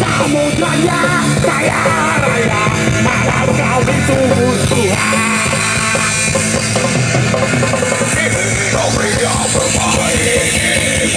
Vamos allá.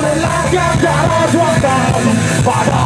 Dame la que te para